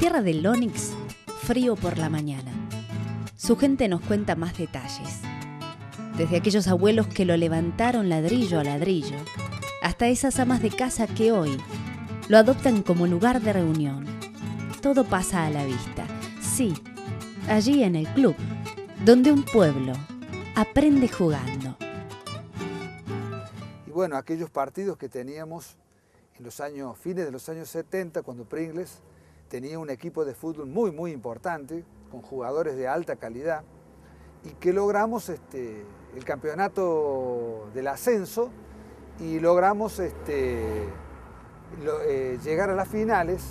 Tierra del Onix, frío por la mañana. Su gente nos cuenta más detalles. Desde aquellos abuelos que lo levantaron ladrillo a ladrillo, hasta esas amas de casa que hoy lo adoptan como lugar de reunión. Todo pasa a la vista. Sí, allí en el club, donde un pueblo aprende jugando. Y bueno, aquellos partidos que teníamos en los años, fines de los años 70, cuando Pringles tenía un equipo de fútbol muy, muy importante, con jugadores de alta calidad, y que logramos este, el campeonato del ascenso y logramos este, eh, llegar a las finales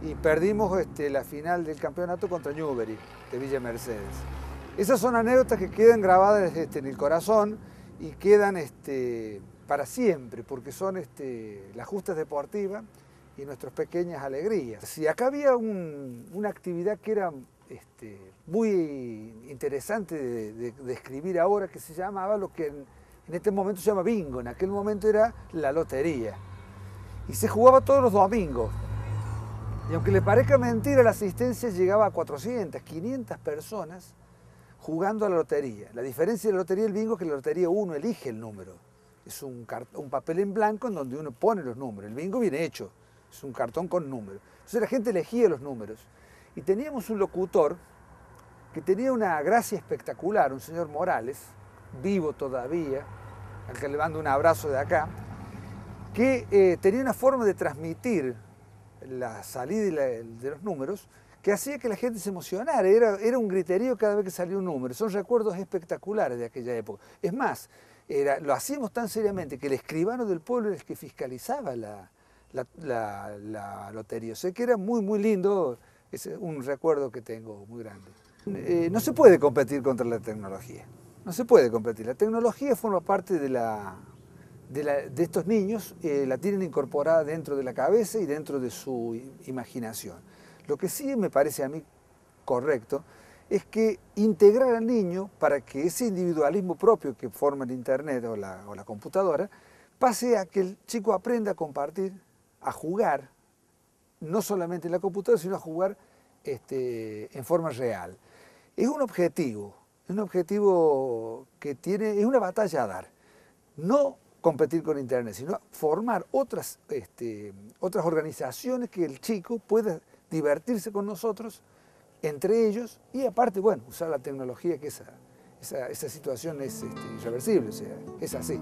y perdimos este, la final del campeonato contra Newbery de Villa Mercedes. Esas son anécdotas que quedan grabadas en el corazón y quedan para siempre, porque son las justas deportivas y nuestras pequeñas alegrías. Si acá había una actividad que era este, muy interesante de, describir ahora, que se llamaba lo que en, este momento se llama bingo, en aquel momento era la lotería. Y se jugaba todos los domingos. Y aunque le parezca mentira, la asistencia llegaba a 400, 500 personas jugando a la lotería. La diferencia de la lotería y el bingo es que la lotería uno elige el número. Es un, un papel en blanco en donde uno pone los números. El bingo viene hecho es un cartón con números. Entonces la gente elegía los números. Y teníamos un locutor que tenía una gracia espectacular, un señor Morales, vivo todavía, al que le mando un abrazo de acá, que eh, tenía una forma de transmitir la salida de los números que hacía que la gente se emocionara. Era, era un griterío cada vez que salía un número. Son recuerdos espectaculares de aquella época. Es más, era, lo hacíamos tan seriamente que el escribano del pueblo era el que fiscalizaba la, la, lotería. sé que era muy, muy lindo, es un recuerdo que tengo muy grande. Eh, no se puede competir contra la tecnología, no se puede competir. La tecnología forma parte de, la, de, estos niños, eh, la tienen incorporada dentro de la cabeza y dentro de su imaginación. Lo que sí me parece a mí correcto es que integrar al niño para que ese individualismo propio que forma el Internet o la, o la computadora pase a que el chico aprenda a compartir a jugar, no solamente en la computadora, sino a jugar este, en forma real. Es un objetivo, es un objetivo que tiene, es una batalla a dar. No competir con Internet, sino formar otras, este, otras organizaciones que el chico pueda divertirse con nosotros, entre ellos, y aparte, bueno, usar la tecnología, que esa, esa, situación es este, irreversible, o sea, es así.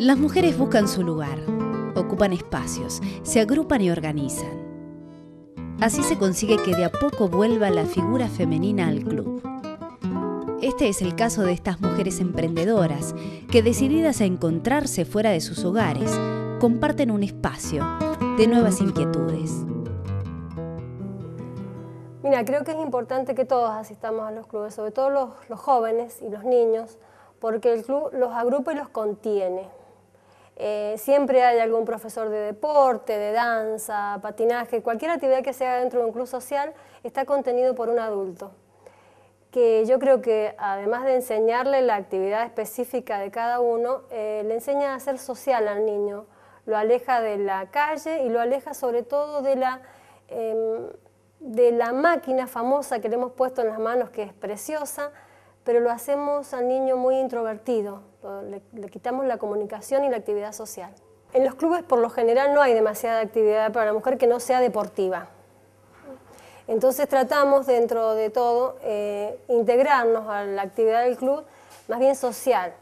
Las mujeres buscan su lugar, ocupan espacios, se agrupan y organizan. Así se consigue que de a poco vuelva la figura femenina al club. Este es el caso de estas mujeres emprendedoras que decididas a encontrarse fuera de sus hogares, comparten un espacio de nuevas inquietudes. Mira, creo que es importante que todos asistamos a los clubes, sobre todo los, los jóvenes y los niños, porque el club los agrupa y los contiene. Eh, siempre hay algún profesor de deporte, de danza, patinaje, cualquier actividad que se haga dentro de un club social está contenido por un adulto. Que yo creo que además de enseñarle la actividad específica de cada uno, eh, le enseña a ser social al niño, lo aleja de la calle y lo aleja sobre todo de la, em, de la máquina famosa que le hemos puesto en las manos, que es preciosa, pero lo hacemos al niño muy introvertido, le, quitamos la comunicación y la actividad social. En los clubes por lo general no hay demasiada actividad para la mujer que no sea deportiva. Entonces tratamos dentro de todo eh, integrarnos a la actividad del club más bien social,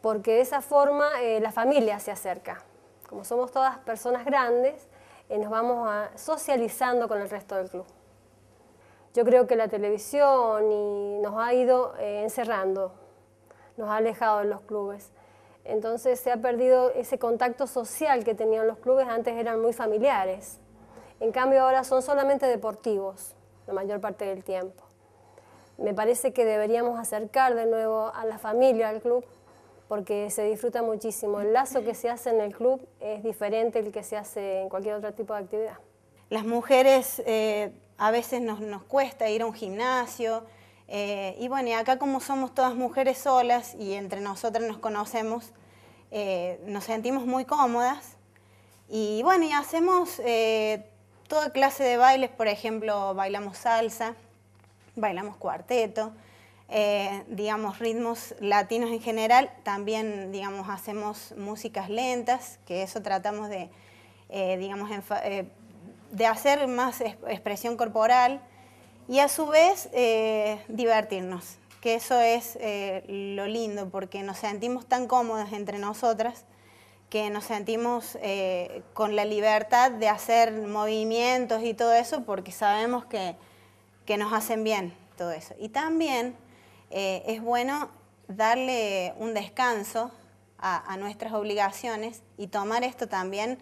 porque de esa forma eh, la familia se acerca. Como somos todas personas grandes, eh, nos vamos socializando con el resto del club. Yo creo que la televisión y nos ha ido eh, encerrando, nos ha alejado de los clubes. Entonces se ha perdido ese contacto social que tenían los clubes, antes eran muy familiares. En cambio ahora son solamente deportivos la mayor parte del tiempo. Me parece que deberíamos acercar de nuevo a la familia al club porque se disfruta muchísimo. El lazo que se hace en el club es diferente al que se hace en cualquier otro tipo de actividad. Las mujeres eh, a veces nos, cuesta ir a un gimnasio. Eh, y bueno, y acá como somos todas mujeres solas y entre nosotras nos conocemos, eh, nos sentimos muy cómodas Y bueno, y hacemos eh, toda clase de bailes, por ejemplo, bailamos salsa, bailamos cuarteto, eh, digamos, ritmos latinos en general, también, digamos, hacemos músicas lentas, que eso tratamos de, eh, digamos, de hacer más expresión corporal y a su vez divertirnos, que eso es lo lindo, porque nos sentimos tan cómodas entre nosotras que nos sentimos eh, con la libertad de hacer movimientos y todo eso porque sabemos que, nos hacen bien todo eso. Y también eh, es bueno darle un descanso a, nuestras obligaciones y tomar esto también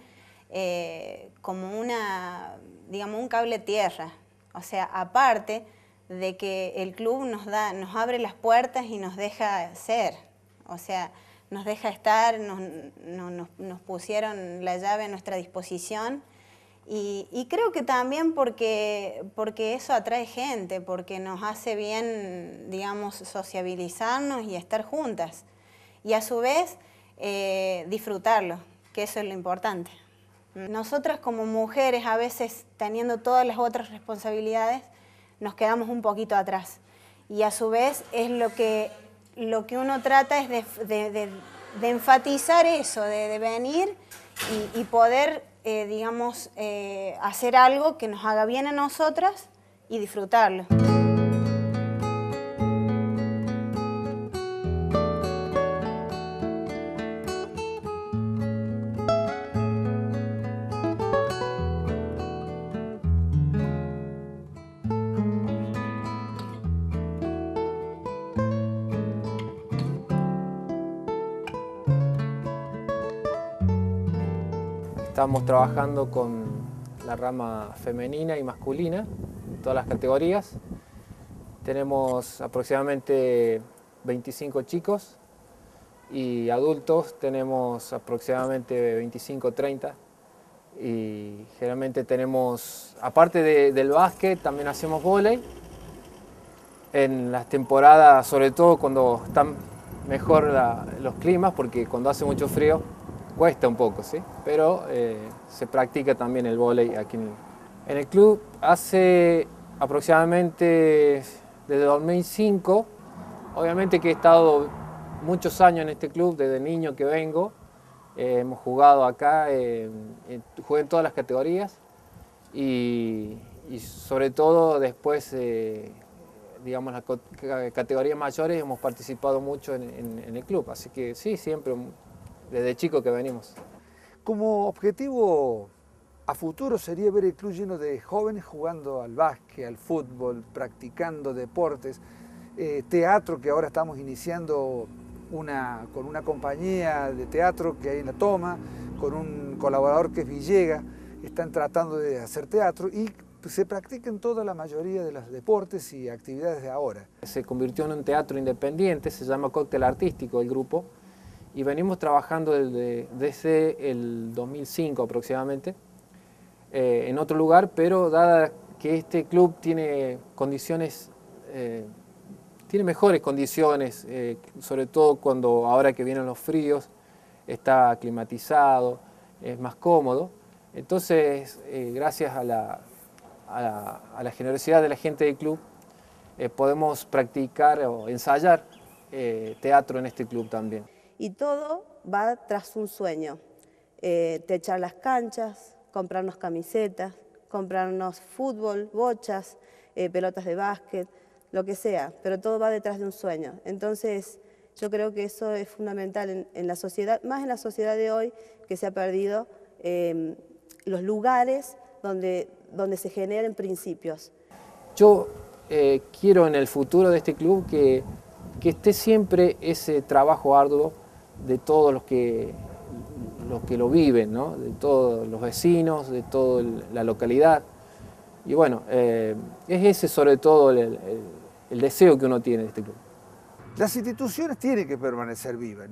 eh, como una, digamos, un cable tierra. O sea, aparte de que el club nos, da, nos abre las puertas y nos deja ser. O sea, nos deja estar, nos, pusieron la llave a nuestra disposición. Y, creo que también porque, porque eso atrae gente, porque nos hace bien, digamos, sociabilizarnos y estar juntas. Y a su vez, eh, disfrutarlo, que eso es lo importante. Nosotras como mujeres, a veces teniendo todas las otras responsabilidades, nos quedamos un poquito atrás. Y a su vez es lo que lo que uno trata es de, enfatizar eso, de, venir y, poder, eh, digamos, eh, hacer algo que nos haga bien a nosotras y disfrutarlo. Estamos trabajando con la rama femenina y masculina, en todas las categorías. Tenemos aproximadamente 25 chicos y adultos tenemos aproximadamente 25-30 y generalmente tenemos, aparte del básquet, también hacemos vóley. En las temporadas, sobre todo cuando están mejor los climas, porque cuando hace mucho frío cuesta un poco, ¿sí? pero eh, se practica también el vóley aquí en el, en el club. Hace aproximadamente desde 2005, obviamente que he estado muchos años en este club, desde niño que vengo, eh, hemos jugado acá, eh, jugué en todas las categorías y, sobre todo después, digamos, las categorías mayores hemos participado mucho en, en el club, así que sí, siempre desde chico que venimos. Como objetivo a futuro sería ver el club lleno de jóvenes jugando al básquet, al fútbol, practicando deportes, eh, teatro que ahora estamos iniciando una, con una compañía de teatro que hay en la toma, con un colaborador que es Villega, están tratando de hacer teatro y se practica en toda la mayoría de los deportes y actividades de ahora. Se convirtió en un teatro independiente, se llama Cóctel Artístico el grupo, y venimos trabajando desde, el 2005 aproximadamente eh, en otro lugar, pero dada que este club tiene condiciones, eh, tiene mejores condiciones, eh, sobre todo cuando ahora que vienen los fríos, está climatizado, es más cómodo. Entonces, gracias a la, a la, generosidad de la gente del club, podemos practicar o ensayar teatro en este club también y todo va tras un sueño. Eh, techar las canchas, comprarnos camisetas, comprarnos fútbol, bochas, eh, pelotas de básquet, lo que sea, pero todo va detrás de un sueño. Entonces, yo creo que eso es fundamental en, la sociedad, más en la sociedad de hoy, que se ha perdido em, los lugares donde, donde se generen principios. Yo eh, quiero en el futuro de este club que, que esté siempre ese trabajo arduo de todos los que, los que lo viven, de todos los vecinos, de toda la localidad. Y bueno, eh, es ese sobre todo el, deseo que uno tiene de este club. Las instituciones tienen que permanecer vivas.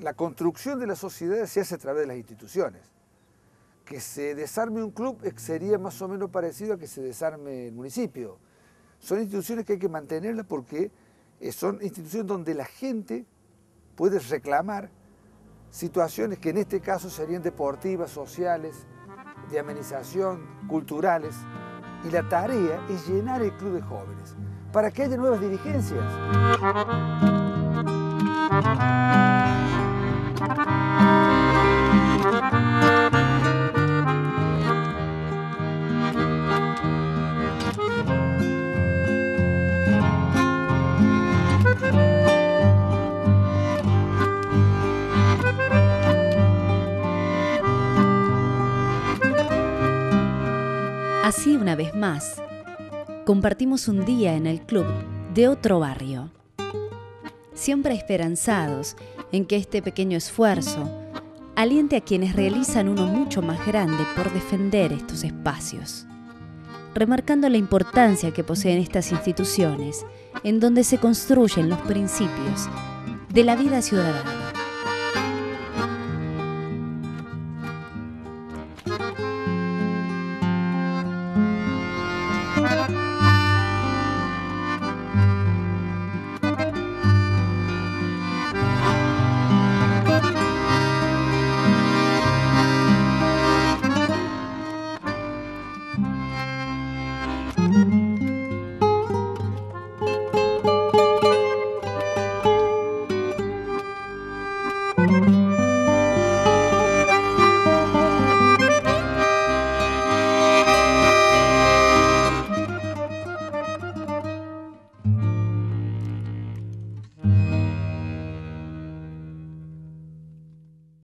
la construcción de la sociedad se hace a través de las instituciones. Que se desarme un club sería más o menos parecido a que se desarme el municipio. Son instituciones que hay que mantenerlas porque eh, son instituciones donde la gente puedes reclamar situaciones que en este caso serían deportivas, sociales, de amenización, culturales, y la tarea es llenar el club de jóvenes para que haya nuevas dirigencias. Más, compartimos un día en el club de otro barrio, siempre esperanzados en que este pequeño esfuerzo aliente a quienes realizan uno mucho más grande por defender estos espacios, remarcando la importancia que poseen estas instituciones en donde se construyen los principios de la vida ciudadana.